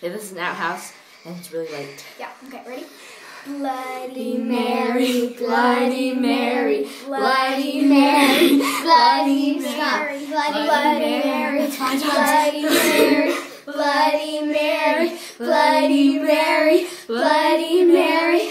Yeah, this is an outhouse, and it's really late. Yeah, okay, ready? Bloody Mary, Bloody Mary, Bloody Mary, Bloody Mary, Bloody Mary, Bloody Mary, Bloody Mary, Bloody Mary, Bloody Mary,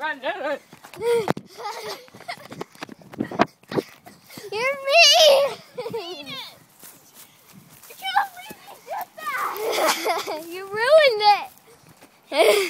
run, run, run. You're mean. mean you ruined it.